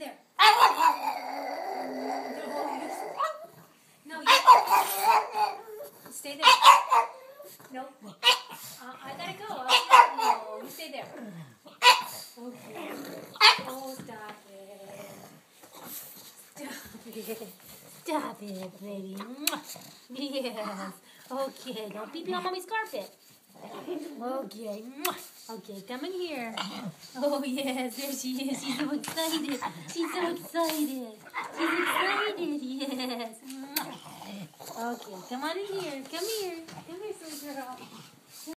there. No, you stay there. No. Uh, I gotta go. I'll, no, you stay there. Okay. Oh, stop it. Stop it. Stop it, baby. Yes. Okay, don't pee pee on mommy's carpet. Okay. Okay, come in here. Oh, yes, there she is. She's so excited. She's so excited. She's excited, yes. Okay, come on in here. Come here. Come here, sweet girl.